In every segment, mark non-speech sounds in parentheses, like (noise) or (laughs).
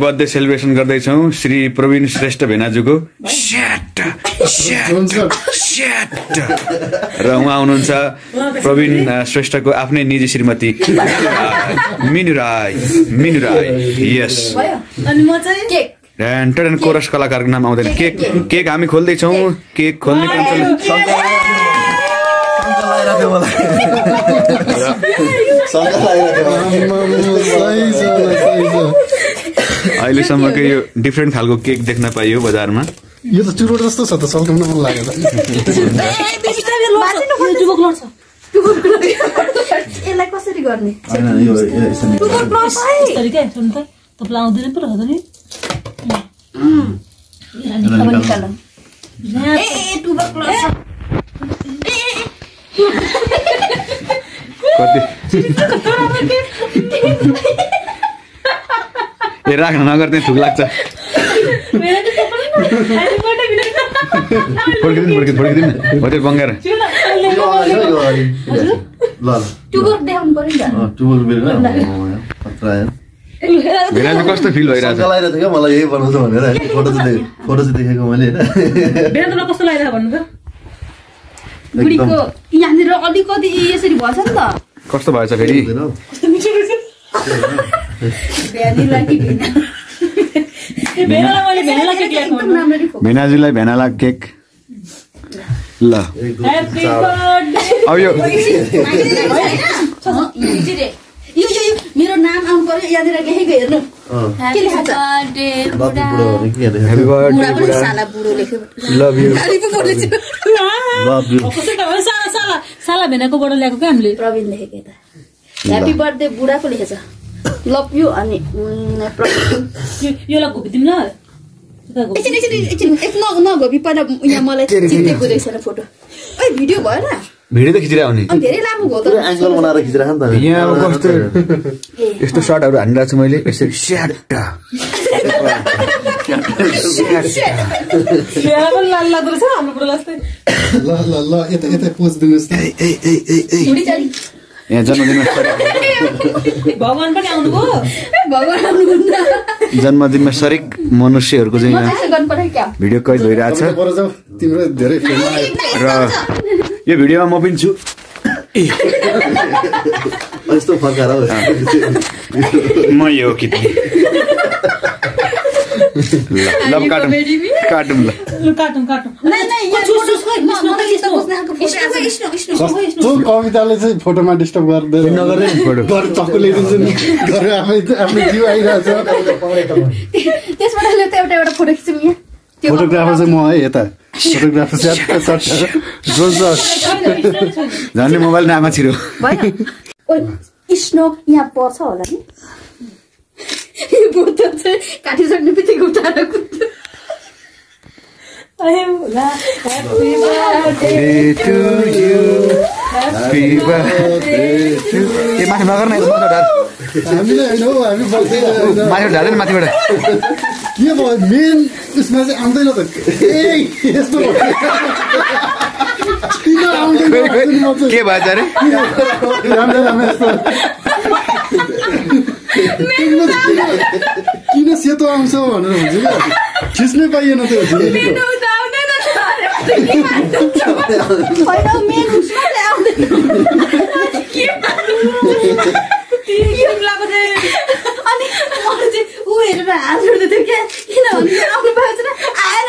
Birthday celebration गर्दैछौँ। श्री प्रवीण श्रेष्ठ भेनाजुको। र उहाँ हुनुहुन्छ प्रवीण श्रेष्ठको आफ्नै निजी श्रीमती मिनु राई मिनु राई। यस अनि म चाहिँ केक। ड्यान टडन कोरस कलाकारको नाम आउँदैन। केक केक हामी खोल्दैछौँ। केक। खोल्ने काम अहिलेसम्मको यो डिफ्रेन्ट खालको केक देख्न पाइयो बजारमा। यो त चुरोट जस्तो छ त सल्काउन मन लाग्यो यसलाई कसरी गर्ने? आउँदैन पो रहेछ नि। कति? (laughs) ए राख्न नगर्ने थुक लाग्छ। फर्किदिनु फर्किदिनु फर्किदिनु। बङ्गाएर। चाहिँ कस्तो फिल लगाइरहेको थियो क्या? मलाई यही बनाउँछ भनेर फोटो चाहिँ फोटो चाहिँ देखेको मैले होइन। बिहान तँलाई कस्तो लागिरहेको भन्नु त? बुढीको यहाँनिर अलिकति यसरी भएछ नि त। कस्तो भएछ फेरि? भेनाजुलाई भेनाला केक ल अब यो मेरो नाम आउनु पर्यो यहाँनिर लेखेको हेर्नु अँ, के लेखेको छ बाबु बुढो भने के अरे? हेप्पी बुढा बर्थडे पनि बुढा साला भेनाकोबाट ल्याएको क्या हामीले प्रवीण लेखेको यता ह्याप्पी बर्थडे बुढाको लेखेछ लभ यु अनि योलाई घुपिदिउँ न त्यता घुपि- एकछिन एकछिन एकछिन एक न नगोपी पहिला यहाँ मलाई चिन्देको रहेछ न फोटो ओइ भिडियो भएन भिडियो त खिचिरहेको अनि धेरै लामो भयो त एङ्गल बनाएर खिचिरहेको नि त यहाँ अब कस्तो यस्तो सर्टहरू हानिरहेको छु मैले यसरी स्याट ल ल ल यता यता पोज दिनुहोस् यहाँ जन्मदिनमा सरिक (laughs) भगवान् पनि आउनुभयो? भगवान् आउनुहुन्न। जन्मदिनमा सरिक मनुष्यहरूको चाहिँ यहाँ भिडियो कैद भइरहेको छ तिम्रो धेरै र यो भिडियोमा म पनि छु। यस्तो फर्काएर। म यो कि कस्तो (laughs) कविताले चाहिँ फोटोमा डिस्टर्ब गर्दैन आफ्नो जिउ आइरहेछ त्यसबाट एउटा एउटा फोटो खिचौँ यहाँ फोटोग्राफर चाहिँ म है यता। फोटोग्राफर (laughs) झन्डै मोबाइल नामा छिरो। (laughs) स्नो यहाँ पर्छ होला नि। यो बोतल चाहिँ काटिसक्ने बित्तिकै उठाएर happy birthday. to you Happy birthday to ए माथि नगर्ने माथि ढाल हामीले होइन हौ हामी माथि माथिबाट के भयो मेन उसमा चाहिँ आउँदैन त ए यस्तो। के भएछ अरे राम्रो राम्रो यस्तो किन सेतो आउँछ भनेर भन्छु क्या खिच्नै पाइएन त्यो अनि मलाई चाहिँ ऊ हेरेर हात जोड्दै थियो क्या किनभने यो आउनु भएको छैन आएर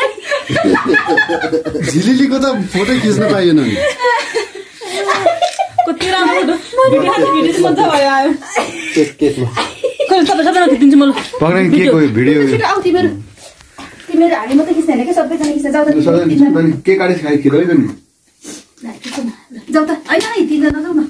झिलिलीको त फोटो खिच्न पाइएन नि कति राम्रो फोटो मजा भयो आयो खोइ के को भिडियो। छिटो आऊ तिमीहरू। तिमीहरू हामी मात्रै खिच्ने होइन क्या सबैजना खिच्न जाऊ त। काटेर खाइ नि। जाऊ त। होइन है तिनजना जाऊ न।